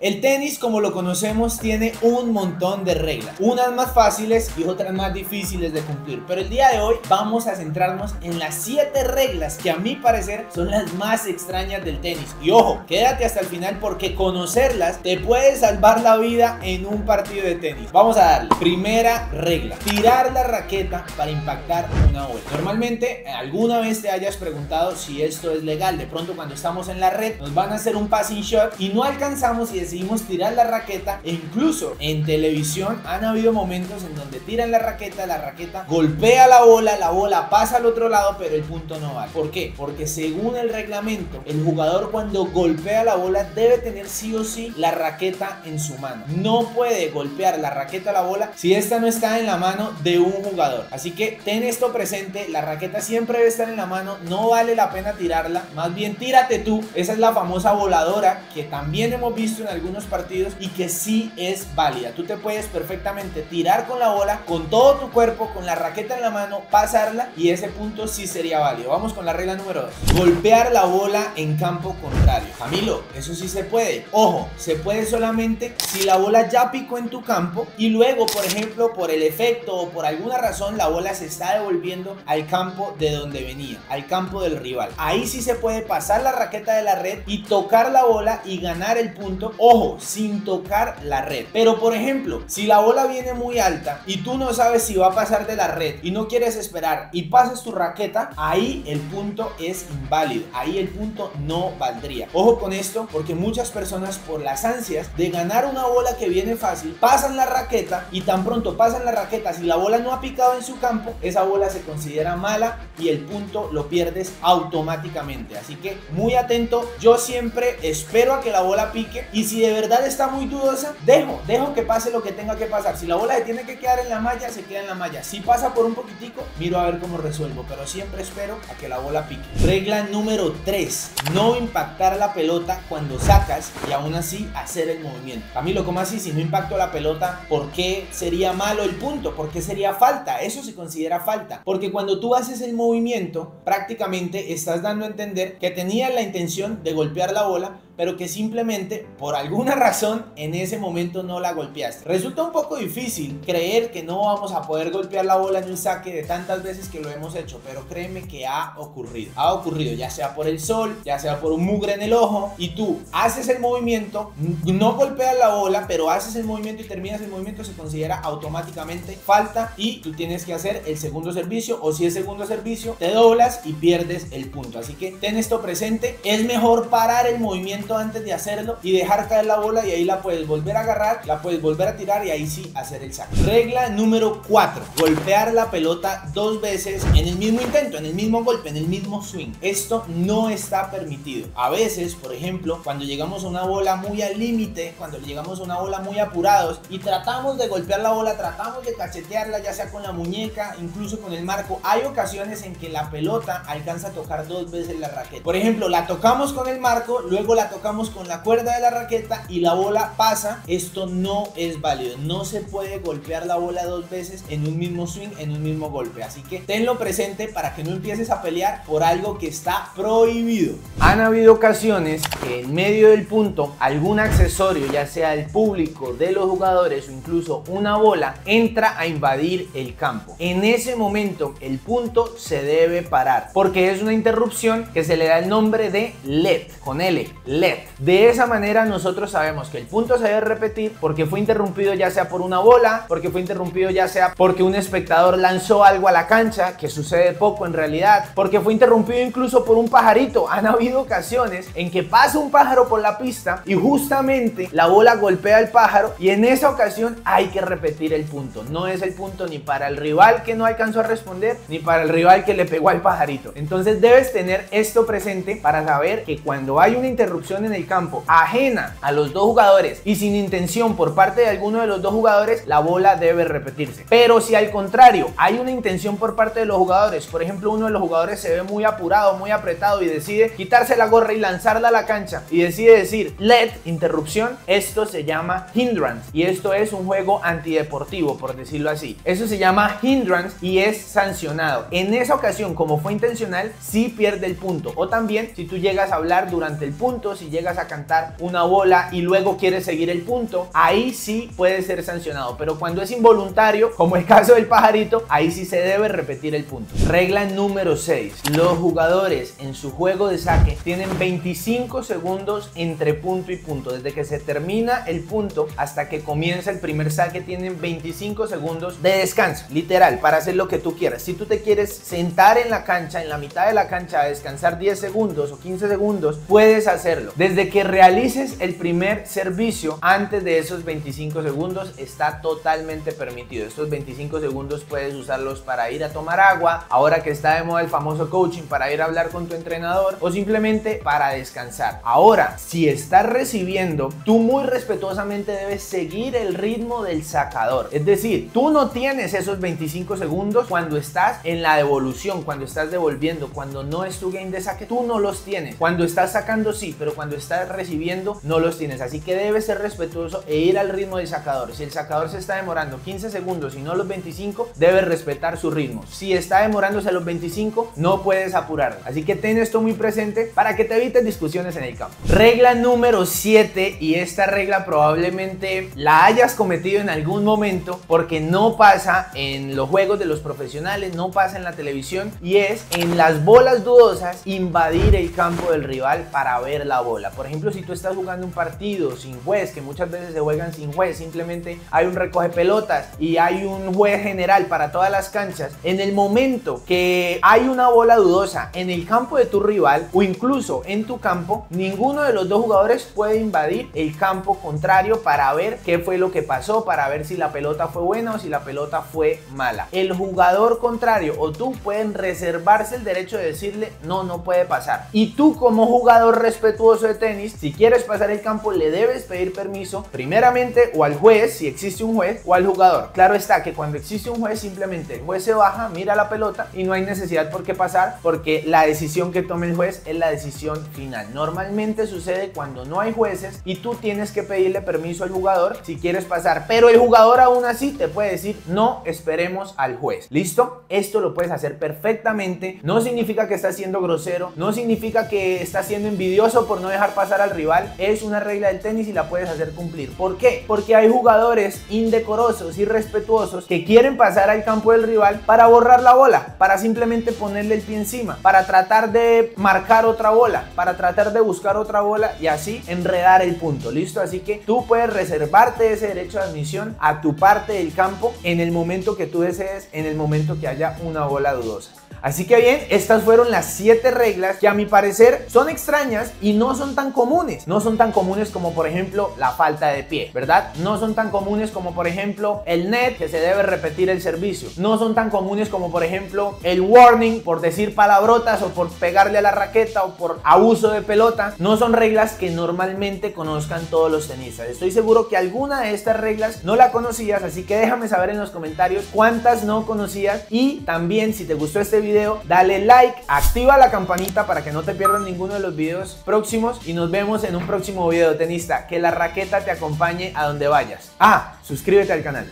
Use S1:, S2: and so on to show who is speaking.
S1: El tenis, como lo conocemos, tiene un montón de reglas, unas más fáciles y otras más difíciles de cumplir. Pero el día de hoy vamos a centrarnos en las 7 reglas que a mi parecer son las más extrañas del tenis. Y ojo, quédate hasta el final porque conocerlas te puede salvar la vida en un partido de tenis. Vamos a darle. Primera regla, tirar la raqueta para impactar una bola. Normalmente, alguna vez te hayas preguntado si esto es legal. De pronto cuando estamos en la red nos van a hacer un passing shot y no alcanzamos y decidimos tirar la raqueta e incluso en televisión han habido momentos en donde tiran la raqueta, la raqueta golpea la bola, la bola pasa al otro lado, pero el punto no vale. ¿Por qué? Porque según el reglamento, el jugador cuando golpea la bola debe tener sí o sí la raqueta en su mano. No puede golpear la raqueta a la bola si esta no está en la mano de un jugador. Así que ten esto presente, la raqueta siempre debe estar en la mano, no vale la pena tirarla, más bien tírate tú. Esa es la famosa voladora que también hemos visto en algunos partidos y que sí es válida. Tú te puedes perfectamente tirar con la bola, con todo tu cuerpo, con la raqueta en la mano, pasarla y ese punto sí sería válido. Vamos con la regla número 2. Golpear la bola en campo contrario. Camilo, eso sí se puede. Ojo, se puede solamente si la bola ya picó en tu campo y luego, por ejemplo, por el efecto o por alguna razón la bola se está devolviendo al campo de donde venía, al campo del rival. Ahí sí se puede pasar la raqueta de la red y tocar la bola y ganar el punto. Ojo, sin tocar la red. Pero por ejemplo, si la bola viene muy alta y tú no sabes si va a pasar de la red y no quieres esperar y pasas tu raqueta, ahí el punto es inválido. Ahí el punto no valdría. Ojo con esto porque muchas personas por las ansias de ganar una bola que viene fácil, pasan la raqueta y tan pronto pasan la raqueta, si la bola no ha picado en su campo, esa bola se considera mala y el punto lo pierdes automáticamente. Así que muy atento, yo siempre espero a que la bola pique y si de verdad está muy dudosa, dejo, dejo que pase lo que tenga que pasar. Si la bola tiene que quedar en la malla, se queda en la malla. Si pasa por un poquitico, miro a ver cómo resuelvo, pero siempre espero a que la bola pique. Regla número 3, no impactar la pelota cuando sacas y aún así hacer el movimiento. Camilo, ¿cómo así? Si no impacto la pelota, ¿por qué sería malo el punto? ¿Por qué sería falta? Eso se considera falta. Porque cuando tú haces el movimiento, prácticamente estás dando a entender que tenías la intención de golpear la bola, pero que simplemente por alguna razón en ese momento no la golpeaste. Resulta un poco difícil creer que no vamos a poder golpear la bola en un saque de tantas veces que lo hemos hecho, pero créeme que ha ocurrido. Ha ocurrido ya sea por el sol, ya sea por un mugre en el ojo y tú haces el movimiento, no golpeas la bola, pero haces el movimiento y terminas el movimiento, se considera automáticamente falta y tú tienes que hacer el segundo servicio o si es segundo servicio, te doblas y pierdes el punto. Así que ten esto presente, es mejor parar el movimiento antes de hacerlo y dejar caer la bola y ahí la puedes volver a agarrar, la puedes volver a tirar y ahí sí hacer el saque. Regla número 4. Golpear la pelota dos veces en el mismo intento, en el mismo golpe, en el mismo swing. Esto no está permitido. A veces, por ejemplo, cuando llegamos a una bola muy al límite, cuando llegamos a una bola muy apurados y tratamos de golpear la bola, tratamos de cachetearla ya sea con la muñeca, incluso con el marco, hay ocasiones en que la pelota alcanza a tocar dos veces la raqueta. Por ejemplo, la tocamos con el marco, luego la tocamos con la cuerda de la raqueta y la bola pasa, esto no es válido. No se puede golpear la bola dos veces en un mismo swing, en un mismo golpe. Así que tenlo presente para que no empieces a pelear por algo que está prohibido. Han habido ocasiones que en medio del punto algún accesorio, ya sea el público de los jugadores o incluso una bola, entra a invadir el campo. En ese momento el punto se debe parar porque es una interrupción que se le da el nombre de LED con L. LED de esa manera nosotros sabemos que el punto se debe repetir porque fue interrumpido ya sea por una bola, porque fue interrumpido ya sea porque un espectador lanzó algo a la cancha, que sucede poco en realidad, porque fue interrumpido incluso por un pajarito. Han habido ocasiones en que pasa un pájaro por la pista y justamente la bola golpea al pájaro y en esa ocasión hay que repetir el punto. No es el punto ni para el rival que no alcanzó a responder, ni para el rival que le pegó al pajarito. Entonces debes tener esto presente para saber que cuando hay una interrupción en el campo ajena a los dos jugadores y sin intención por parte de alguno de los dos jugadores, la bola debe repetirse. Pero si al contrario hay una intención por parte de los jugadores, por ejemplo uno de los jugadores se ve muy apurado, muy apretado y decide quitarse la gorra y lanzarla a la cancha y decide decir let, interrupción, esto se llama hindrance y esto es un juego antideportivo por decirlo así. Eso se llama hindrance y es sancionado. En esa ocasión como fue intencional, sí pierde el punto. O también si tú llegas a hablar durante el punto, si llegas a cantar una bola y luego quieres seguir el punto, ahí sí puede ser sancionado. Pero cuando es involuntario, como el caso del pajarito, ahí sí se debe repetir el punto. Regla número 6. Los jugadores en su juego de saque tienen 25 segundos entre punto y punto. Desde que se termina el punto hasta que comienza el primer saque tienen 25 segundos de descanso, literal, para hacer lo que tú quieras. Si tú te quieres sentar en la cancha, en la mitad de la cancha, a descansar 10 segundos o 15 segundos, puedes hacerlo. Desde que realices el primer servicio, antes de esos 25 segundos, está totalmente permitido. Estos 25 segundos puedes usarlos para ir a tomar agua, ahora que está de moda el famoso coaching, para ir a hablar con tu entrenador o simplemente para descansar. Ahora, si estás recibiendo, tú muy respetuosamente debes seguir el ritmo del sacador. Es decir, tú no tienes esos 25 segundos cuando estás en la devolución, cuando estás devolviendo, cuando no es tu game de saque, tú no los tienes. Cuando estás sacando sí, pero cuando estás recibiendo no los tienes. Así que debes ser respetuoso e ir al ritmo del sacador. Si el sacador se está demorando 15 segundos y no los 25, debes respetar su ritmo. Si está demorándose los 25, no puedes apurarlo. Así que ten esto muy presente para que te evites discusiones en el campo. Regla número 7 y esta regla probablemente la hayas cometido en algún momento porque no pasa en los juegos de los profesionales, no pasa en la televisión y es en las bolas dudosas invadir el campo del rival para ver la bola. Por ejemplo, si tú estás jugando un partido sin juez, que muchas veces se juegan sin juez, simplemente hay un recoge pelotas y hay un juez general para todas las canchas, en el momento que hay una bola dudosa en el campo de tu rival o incluso en tu campo, ninguno de los dos jugadores puede invadir el campo contrario para ver qué fue lo que pasó, para ver si la pelota fue buena o si la pelota fue mala. El jugador contrario o tú pueden reservarse el derecho de decirle no, no puede pasar. Y tú como jugador respetuoso de tenis, si quieres pasar el campo, le debes pedir permiso primeramente o al juez, si existe un juez, o al jugador. Claro está que cuando existe un juez, simplemente el juez se baja, mira la pelota y no hay necesidad por qué pasar porque la decisión que tome el juez es la decisión final. Normalmente sucede cuando no hay jueces y tú tienes que pedirle permiso al jugador si quieres pasar, pero el jugador aún así te puede decir no esperemos al juez. ¿Listo? Esto lo puedes hacer perfectamente. No significa que estás siendo grosero, no significa que estás siendo envidioso por no dejar pasar al rival. Es una regla del tenis y la puedes hacer cumplir. ¿Por qué? Porque hay jugadores indecorosos, irrespetuosos que quieren pasar al campo del rival para borrar la bola, para simplemente ponerle el pie encima, para tratar de marcar otra bola, para tratar de buscar otra bola y así enredar el punto. ¿Listo? Así que tú puedes reservarte ese derecho de admisión a tu parte del campo en el momento que tú desees, en el momento que haya una bola dudosa. Así que bien, estas fueron las 7 reglas que a mi parecer son extrañas y no son tan comunes. No son tan comunes como por ejemplo la falta de pie, ¿verdad? No son tan comunes como por ejemplo el net que se debe repetir el servicio. No son tan comunes como por ejemplo el warning por decir palabrotas o por pegarle a la raqueta o por abuso de pelota. No son reglas que normalmente conozcan todos los tenistas. Estoy seguro que alguna de estas reglas no la conocías, así que déjame saber en los comentarios cuántas no conocías y también si te gustó este dale like, activa la campanita para que no te pierdas ninguno de los videos próximos y nos vemos en un próximo video tenista. Que la raqueta te acompañe a donde vayas. Ah, suscríbete al canal.